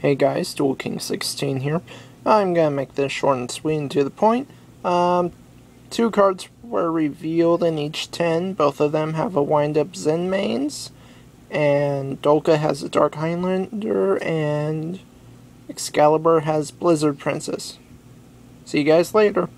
Hey guys, Duel King 16 here. I'm gonna make this short and sweet and to the point. Um, two cards were revealed in each 10. Both of them have a wind-up Zenmaines. And Dolkka has a Dark Highlander, and Excalibur has Blizzard Princess. See you guys later.